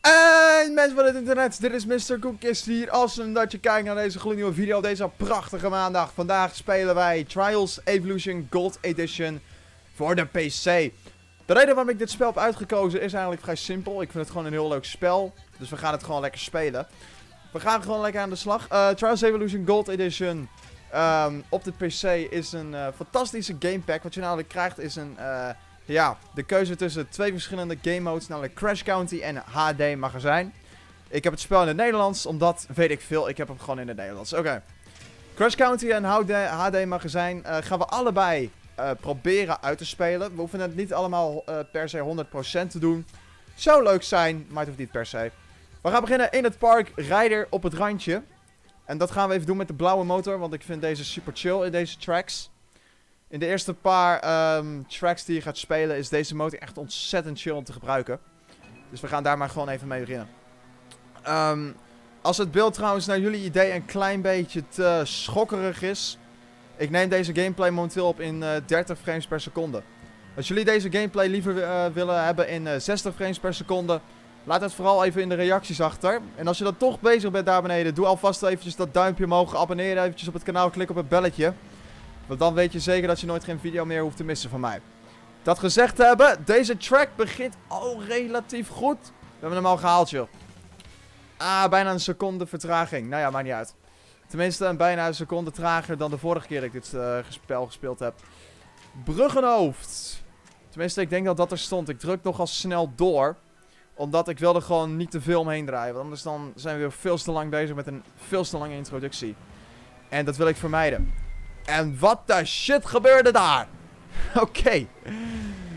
En mensen van het internet, dit is Mr. Koekist hier. Als dat je kijkt naar deze gloednieuwe video, deze prachtige maandag. Vandaag spelen wij Trials Evolution Gold Edition voor de PC. De reden waarom ik dit spel heb uitgekozen is eigenlijk vrij simpel. Ik vind het gewoon een heel leuk spel. Dus we gaan het gewoon lekker spelen. We gaan gewoon lekker aan de slag. Uh, Trials Evolution Gold Edition um, op de PC is een uh, fantastische gamepack. Wat je namelijk krijgt is een... Uh, ja, de keuze tussen twee verschillende game modes, namelijk Crash County en HD magazijn. Ik heb het spel in het Nederlands, omdat, weet ik veel, ik heb hem gewoon in het Nederlands. Oké. Crash County en HD magazijn uh, gaan we allebei uh, proberen uit te spelen. We hoeven het niet allemaal uh, per se 100% te doen. Zou leuk zijn, maar het hoeft niet per se. We gaan beginnen in het park, rijder op het randje. En dat gaan we even doen met de blauwe motor, want ik vind deze super chill in deze tracks. In de eerste paar um, tracks die je gaat spelen is deze motor echt ontzettend chill om te gebruiken. Dus we gaan daar maar gewoon even mee beginnen. Um, als het beeld trouwens naar jullie idee een klein beetje te schokkerig is. Ik neem deze gameplay momenteel op in uh, 30 frames per seconde. Als jullie deze gameplay liever uh, willen hebben in uh, 60 frames per seconde. Laat het vooral even in de reacties achter. En als je dan toch bezig bent daar beneden. Doe alvast eventjes dat duimpje omhoog. Abonneer eventjes op het kanaal. Klik op het belletje. Want dan weet je zeker dat je nooit geen video meer hoeft te missen van mij. Dat gezegd hebben, deze track begint al relatief goed. We hebben hem al gehaald, joh. Ah, bijna een seconde vertraging. Nou ja, maakt niet uit. Tenminste, een bijna een seconde trager dan de vorige keer dat ik dit uh, spel gespeeld heb. Bruggenhoofd. Tenminste, ik denk dat dat er stond. Ik druk nogal snel door. Omdat ik wilde gewoon niet te veel omheen draaien. Want anders dan zijn we weer veel te lang bezig met een veel te lange introductie. En dat wil ik vermijden. En wat de shit gebeurde daar? Oké.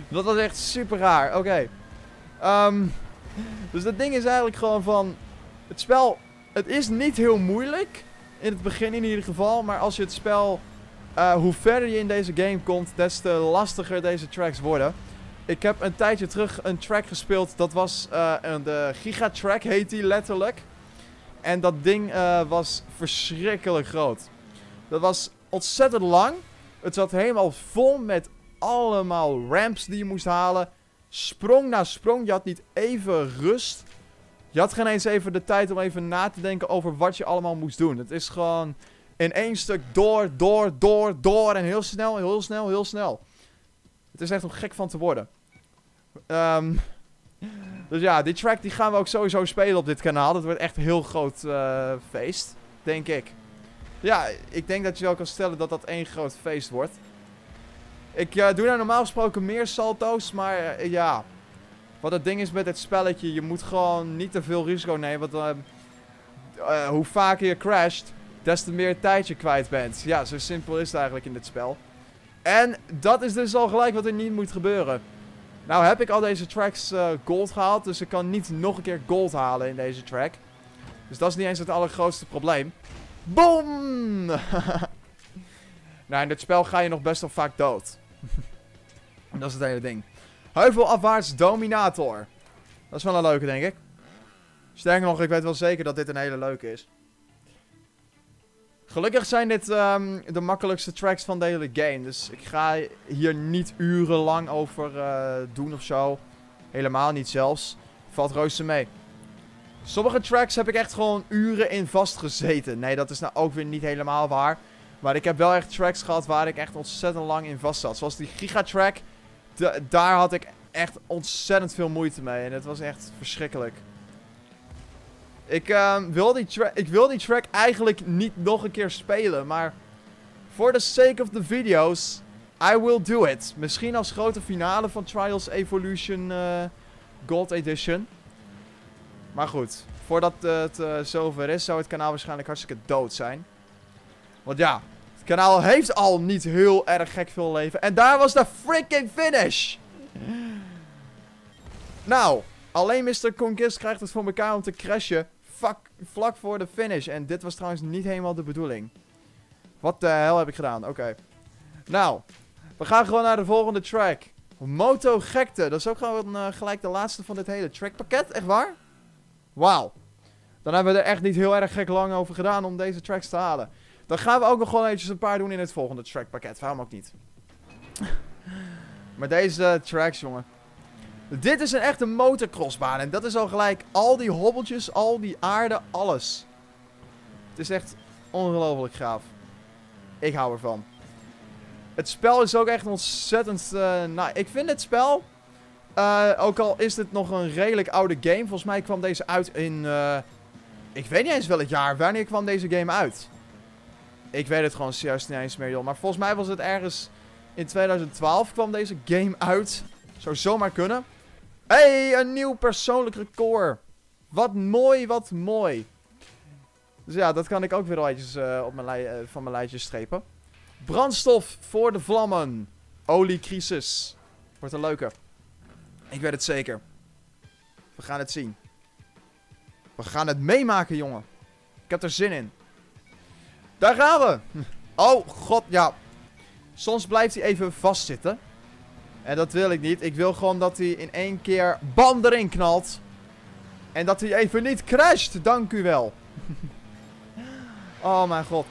Dat was echt super raar. Oké. Um, dus dat ding is eigenlijk gewoon van... Het spel... Het is niet heel moeilijk. In het begin in ieder geval. Maar als je het spel... Uh, hoe verder je in deze game komt, des te lastiger deze tracks worden. Ik heb een tijdje terug een track gespeeld. Dat was uh, de Giga Track, heet die letterlijk. En dat ding uh, was verschrikkelijk groot. Dat was ontzettend lang. Het zat helemaal vol met allemaal ramps die je moest halen. Sprong na sprong. Je had niet even rust. Je had geen eens even de tijd om even na te denken over wat je allemaal moest doen. Het is gewoon in één stuk door, door, door, door. En heel snel, heel snel, heel snel. Het is echt om gek van te worden. Um, dus ja, die track die gaan we ook sowieso spelen op dit kanaal. Dat wordt echt een heel groot uh, feest. Denk ik. Ja, ik denk dat je wel kan stellen dat dat één groot feest wordt. Ik uh, doe nou normaal gesproken meer salto's, maar uh, ja. Wat het ding is met het spelletje, je moet gewoon niet te veel risico nemen. Want uh, hoe vaker je crasht, des te meer tijd je kwijt bent. Ja, zo simpel is het eigenlijk in dit spel. En dat is dus al gelijk wat er niet moet gebeuren. Nou heb ik al deze tracks gold gehaald, dus ik kan niet nog een keer gold halen in deze track. Dus dat is niet eens het allergrootste probleem. Boom! nou, in dit spel ga je nog best wel vaak dood. dat is het hele ding. Heuvelafwaarts Dominator. Dat is wel een leuke, denk ik. Sterker nog, ik weet wel zeker dat dit een hele leuke is. Gelukkig zijn dit um, de makkelijkste tracks van de hele game. Dus ik ga hier niet urenlang over uh, doen of zo. Helemaal niet zelfs. Valt reuze mee. Sommige tracks heb ik echt gewoon uren in vastgezeten. Nee, dat is nou ook weer niet helemaal waar. Maar ik heb wel echt tracks gehad waar ik echt ontzettend lang in vast zat. Zoals die Gigatrack. Daar had ik echt ontzettend veel moeite mee. En het was echt verschrikkelijk. Ik, uh, wil die ik wil die track eigenlijk niet nog een keer spelen. Maar for the sake of the videos, I will do it. Misschien als grote finale van Trials Evolution uh, Gold Edition. Maar goed, voordat het uh, zover is, zou het kanaal waarschijnlijk hartstikke dood zijn. Want ja, het kanaal heeft al niet heel erg gek veel leven. En daar was de freaking finish! Nou, alleen Mr. Conquist krijgt het voor elkaar om te crashen Fuck, vlak voor de finish. En dit was trouwens niet helemaal de bedoeling. Wat de hel heb ik gedaan? Oké. Nou, we gaan gewoon naar de volgende track. Moto Gekte. Dat is ook gewoon uh, gelijk de laatste van dit hele trackpakket. Echt waar? Wauw. Dan hebben we er echt niet heel erg gek lang over gedaan om deze tracks te halen. Dan gaan we ook nog gewoon eventjes een paar doen in het volgende trackpakket. Waarom ook niet? maar deze tracks, jongen. Dit is een echte motocrossbaan. En dat is al gelijk al die hobbeltjes, al die aarde, alles. Het is echt ongelooflijk gaaf. Ik hou ervan. Het spel is ook echt ontzettend... Uh, nou, ik vind het spel... Uh, ook al is dit nog een redelijk oude game. Volgens mij kwam deze uit in... Uh, ik weet niet eens wel het jaar. Wanneer kwam deze game uit? Ik weet het gewoon serieus niet eens meer, joh. Maar volgens mij was het ergens... In 2012 kwam deze game uit. Zou zomaar kunnen. hey, een nieuw persoonlijk record. Wat mooi, wat mooi. Dus ja, dat kan ik ook weer al eventjes uh, op mijn van mijn lijstje strepen. Brandstof voor de vlammen. Oliecrisis. Wordt een leuke. Ik weet het zeker. We gaan het zien. We gaan het meemaken, jongen. Ik heb er zin in. Daar gaan we. Oh, god, ja. Soms blijft hij even vastzitten. En dat wil ik niet. Ik wil gewoon dat hij in één keer bam erin knalt. En dat hij even niet crasht. Dank u wel. oh mijn god.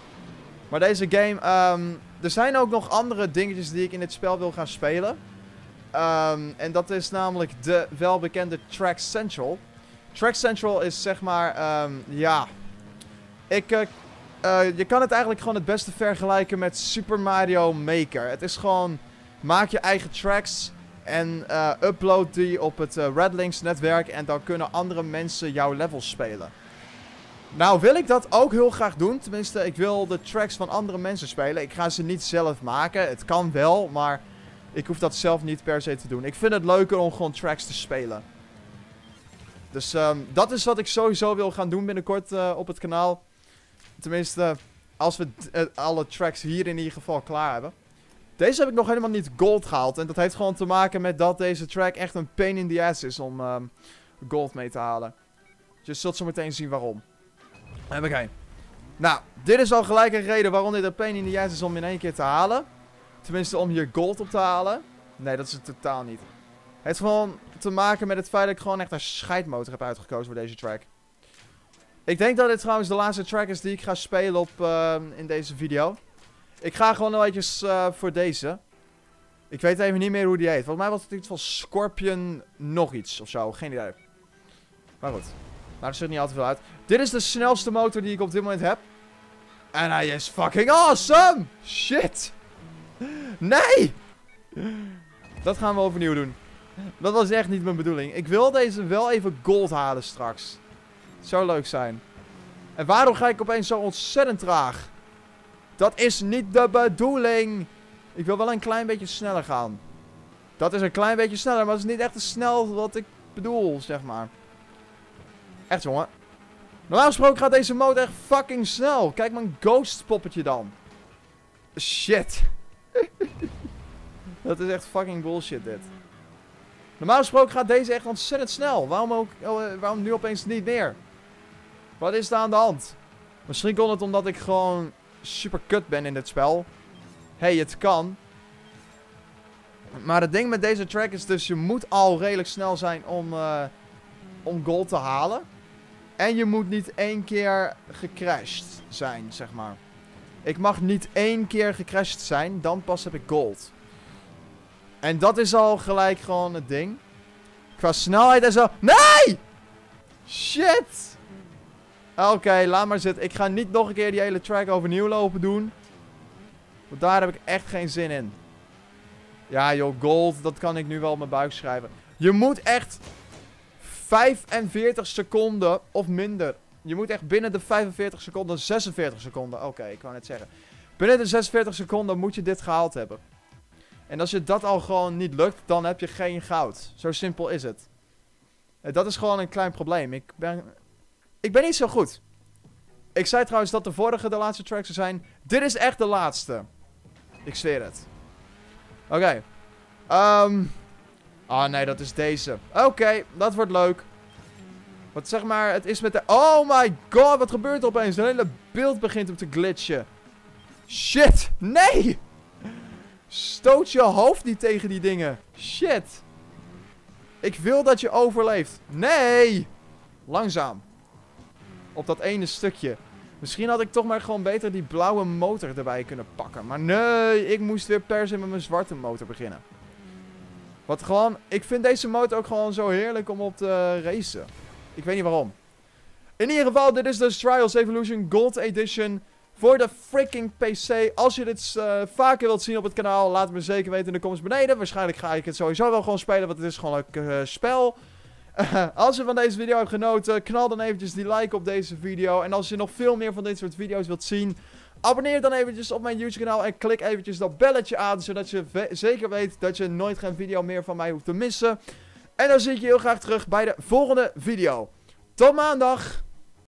Maar deze game... Um, er zijn ook nog andere dingetjes die ik in dit spel wil gaan spelen. Um, en dat is namelijk de welbekende Track Central. Track Central is zeg maar... Um, ja... Ik... Uh, uh, je kan het eigenlijk gewoon het beste vergelijken met Super Mario Maker. Het is gewoon... Maak je eigen tracks en uh, upload die op het Redlinks netwerk en dan kunnen andere mensen jouw levels spelen. Nou wil ik dat ook heel graag doen. Tenminste, ik wil de tracks van andere mensen spelen. Ik ga ze niet zelf maken. Het kan wel, maar ik hoef dat zelf niet per se te doen. Ik vind het leuker om gewoon tracks te spelen. Dus um, dat is wat ik sowieso wil gaan doen binnenkort uh, op het kanaal. Tenminste, als we alle tracks hier in ieder geval klaar hebben. Deze heb ik nog helemaal niet gold gehaald. En dat heeft gewoon te maken met dat deze track echt een pain in the ass is om um, gold mee te halen. Je zult zo meteen zien waarom. Even kijken. Nou, dit is al gelijk een reden waarom dit een pain in the ass is om in één keer te halen. Tenminste, om hier gold op te halen. Nee, dat is het totaal niet. Het heeft gewoon te maken met het feit dat ik gewoon echt een scheidmotor heb uitgekozen voor deze track. Ik denk dat dit trouwens de laatste track is die ik ga spelen op, uh, in deze video. Ik ga gewoon nog eventjes uh, voor deze. Ik weet even niet meer hoe die heet. Volgens mij was het iets van Scorpion nog iets of zo. Geen idee. Maar goed. Nou, dat ziet niet altijd veel uit. Dit is de snelste motor die ik op dit moment heb. En hij is fucking awesome! Shit! Nee! Dat gaan we overnieuw doen. Dat was echt niet mijn bedoeling. Ik wil deze wel even gold halen straks. Zou leuk zijn. En waarom ga ik opeens zo ontzettend traag? Dat is niet de bedoeling. Ik wil wel een klein beetje sneller gaan. Dat is een klein beetje sneller, maar dat is niet echt te snel wat ik bedoel, zeg maar. Echt, jongen. Normaal gesproken gaat deze mode echt fucking snel. Kijk mijn ghost poppetje dan. Shit. Dat is echt fucking bullshit, dit. Normaal gesproken gaat deze echt ontzettend snel. Waarom, ook, oh, eh, waarom nu opeens niet meer? Wat is er aan de hand? Misschien kon het omdat ik gewoon super kut ben in dit spel. hey, het kan. Maar het ding met deze track is dus, je moet al redelijk snel zijn om, uh, om gold te halen. En je moet niet één keer gecrashed zijn, zeg maar. Ik mag niet één keer gecrashed zijn, dan pas heb ik gold. En dat is al gelijk gewoon het ding. Qua snelheid en zo. Nee! Shit! Oké, laat maar zitten. Ik ga niet nog een keer die hele track overnieuw lopen doen. Want daar heb ik echt geen zin in. Ja joh, gold, dat kan ik nu wel op mijn buik schrijven. Je moet echt 45 seconden of minder. Je moet echt binnen de 45 seconden, 46 seconden. Oké, ik wou net zeggen. Binnen de 46 seconden moet je dit gehaald hebben. En als je dat al gewoon niet lukt, dan heb je geen goud. Zo simpel is het. Eh, dat is gewoon een klein probleem. Ik ben ik ben niet zo goed. Ik zei trouwens dat de vorige de laatste tracks zijn. Dit is echt de laatste. Ik zweer het. Oké. Um. Oh nee, dat is deze. Oké, dat wordt leuk. Wat zeg maar, het is met de... Oh my god, wat gebeurt er opeens? Het hele beeld begint op te glitchen. Shit, nee! Stoot je hoofd niet tegen die dingen. Shit. Ik wil dat je overleeft. Nee! Langzaam op dat ene stukje. Misschien had ik toch maar gewoon beter die blauwe motor erbij kunnen pakken. Maar nee, ik moest weer per se met mijn zwarte motor beginnen. Wat gewoon, ik vind deze motor ook gewoon zo heerlijk om op te racen. Ik weet niet waarom. In ieder geval, dit is dus Trials Evolution Gold Edition voor de freaking PC. Als je dit uh, vaker wilt zien op het kanaal, laat het me zeker weten in de comments beneden. Waarschijnlijk ga ik het sowieso wel gewoon spelen, want het is gewoon een leuk uh, spel. Als je van deze video hebt genoten, knal dan eventjes die like op deze video. En als je nog veel meer van dit soort video's wilt zien, abonneer dan eventjes op mijn YouTube kanaal en klik eventjes dat belletje aan, zodat je zeker weet dat je nooit geen video meer van mij hoeft te missen. En dan zie ik je heel graag terug bij de volgende video. Tot maandag!